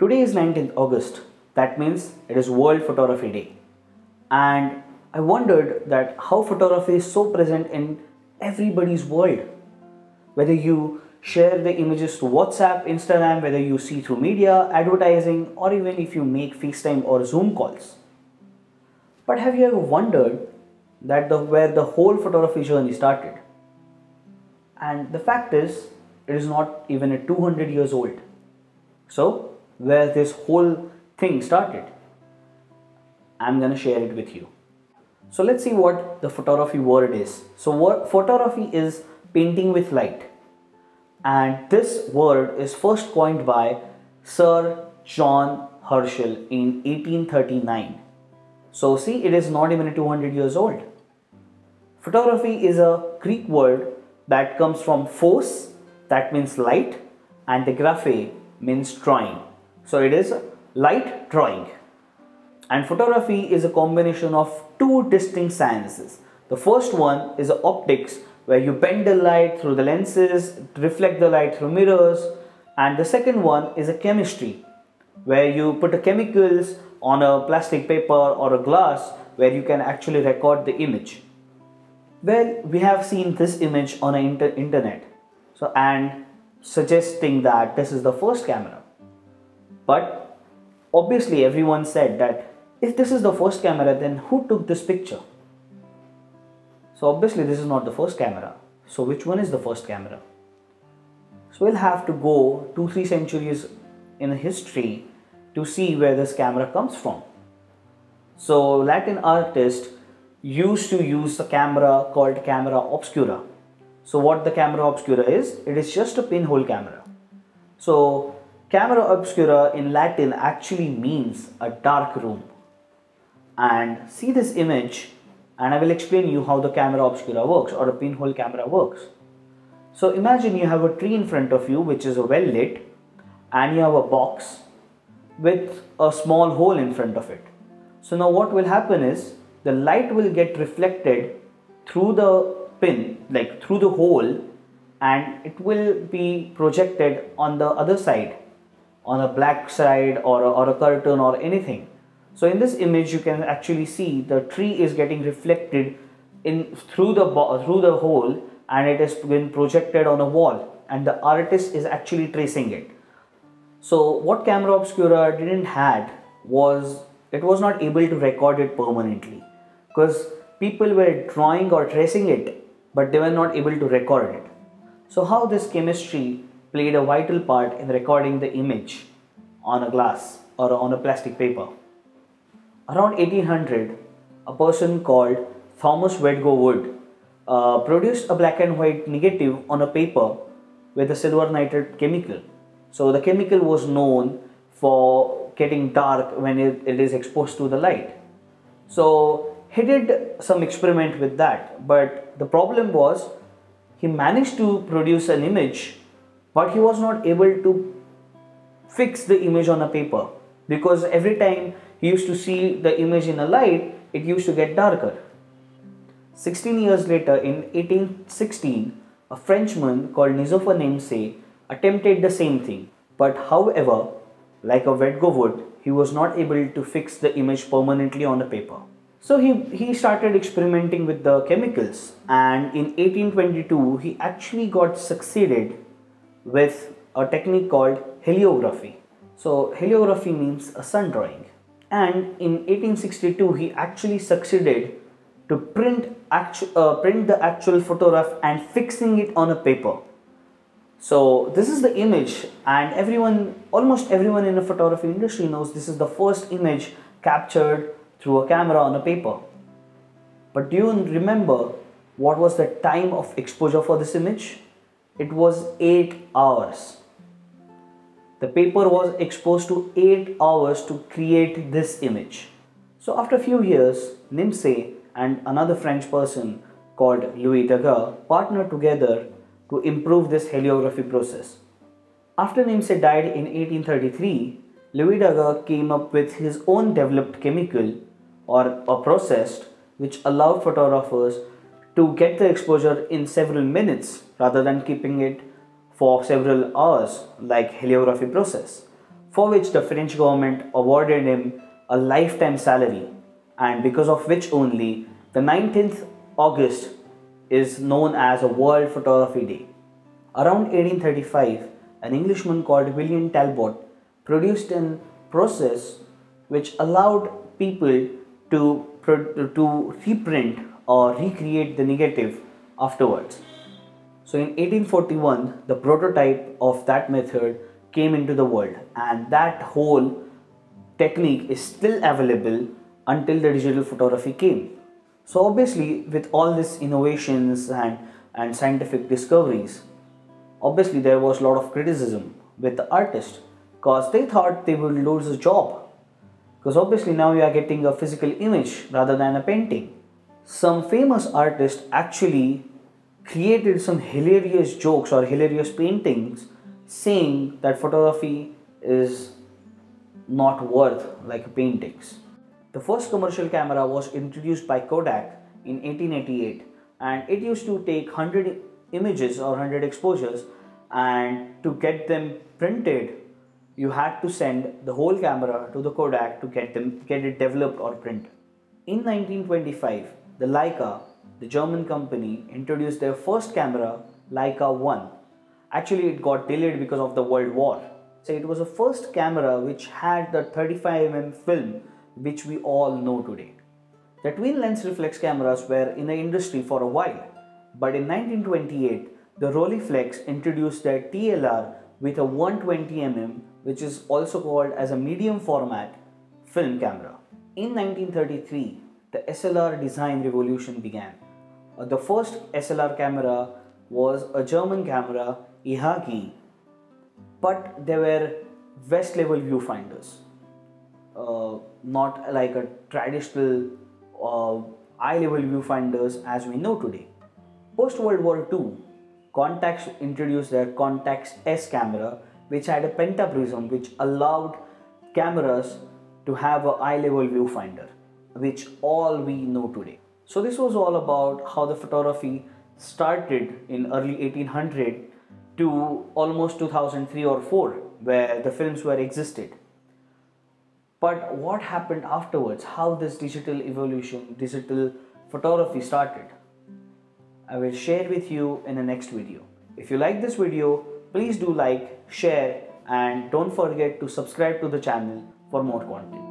Today is 19th August. That means it is World Photography Day. And I wondered that how photography is so present in everybody's world. Whether you share the images to WhatsApp, Instagram, whether you see through media, advertising, or even if you make FaceTime or Zoom calls. But have you ever wondered that the, where the whole photography journey started? And the fact is, it is not even a 200 years old. So, where this whole thing started, I'm gonna share it with you. So let's see what the photography word is. So photography is painting with light. And this word is first coined by Sir John Herschel in 1839. So see, it is not even 200 years old. Photography is a Greek word that comes from phos, that means light, and the graphe means drawing. So it is light drawing. And photography is a combination of two distinct sciences. The first one is optics, where you bend the light through the lenses, reflect the light through mirrors. And the second one is a chemistry, where you put the chemicals on a plastic paper or a glass where you can actually record the image. Well, we have seen this image on the inter internet. So, and suggesting that this is the first camera. But obviously everyone said that if this is the first camera, then who took this picture? So obviously this is not the first camera. So which one is the first camera? So we'll have to go 2-3 centuries in history to see where this camera comes from. So Latin artists used to use a camera called camera obscura. So what the camera obscura is, it is just a pinhole camera. So camera obscura in Latin actually means a dark room. And see this image and I will explain you how the camera obscura works or a pinhole camera works. So imagine you have a tree in front of you which is well lit and you have a box with a small hole in front of it. So now what will happen is the light will get reflected through the pin like through the hole and it will be projected on the other side on a black side or a, or a curtain or anything so in this image, you can actually see the tree is getting reflected in through the through the hole, and it has been projected on a wall, and the artist is actually tracing it. So what camera obscura didn't had was it was not able to record it permanently because people were drawing or tracing it, but they were not able to record it. So how this chemistry played a vital part in recording the image on a glass or on a plastic paper. Around 1800, a person called Thomas Wedgwood Wood uh, produced a black and white negative on a paper with a silver nitrate chemical. So the chemical was known for getting dark when it, it is exposed to the light. So he did some experiment with that, but the problem was he managed to produce an image, but he was not able to fix the image on a paper because every time he used to see the image in a light, it used to get darker. 16 years later, in 1816, a Frenchman called Nicéphore Niépce attempted the same thing. But however, like a Wedgwood would, he was not able to fix the image permanently on the paper. So he, he started experimenting with the chemicals and in 1822 he actually got succeeded with a technique called heliography. So heliography means a sun drawing and in 1862 he actually succeeded to print, uh, print the actual photograph and fixing it on a paper. So this is the image and everyone, almost everyone in the photography industry knows this is the first image captured through a camera on a paper. But do you remember what was the time of exposure for this image? It was 8 hours. The paper was exposed to 8 hours to create this image. So after a few years, Niépce and another French person called Louis Daguerre partnered together to improve this heliography process. After Niépce died in 1833, Louis Daguerre came up with his own developed chemical or a process which allowed photographers to get the exposure in several minutes rather than keeping it for several hours like heliography process. for which the French government awarded him a lifetime salary, and because of which only the 19th August is known as a World Photography Day. Around 1835, an Englishman called William Talbot produced a process which allowed people to, to reprint or recreate the negative afterwards. So in 1841, the prototype of that method came into the world, and that whole technique is still available until the digital photography came. So obviously, with all these innovations and, and scientific discoveries, obviously there was a lot of criticism with the artist because they thought they would lose a job. Because obviously now you are getting a physical image rather than a painting. Some famous artists actually created some hilarious jokes or hilarious paintings saying that photography is not worth like paintings. The first commercial camera was introduced by Kodak in 1888 and it used to take 100 images or 100 exposures and to get them printed you had to send the whole camera to the Kodak to get them get it developed or printed. In 1925 the Leica the German company introduced their first camera, Leica 1. Actually, it got delayed because of the World War. So it was the first camera which had the 35mm film which we all know today. The twin lens reflex cameras were in the industry for a while, but in 1928 the Rolleiflex introduced their TLR with a 120mm which is also called as a medium format film camera. In 1933, the SLR design revolution began. Uh, the first SLR camera was a German camera, Ihagee, but they were waist level viewfinders, uh, not like a traditional uh, eye level viewfinders as we know today. Post World War II, Contax introduced their Contax S camera, which had a pentaprism which allowed cameras to have a eye level viewfinder, which all we know today. So this was all about how the photography started in early 1800 to almost 2003 or 4 where the films were existed. But what happened afterwards? How this digital evolution, digital photography started? I will share with you in the next video. If you like this video, please do like, share and don't forget to subscribe to the channel for more content.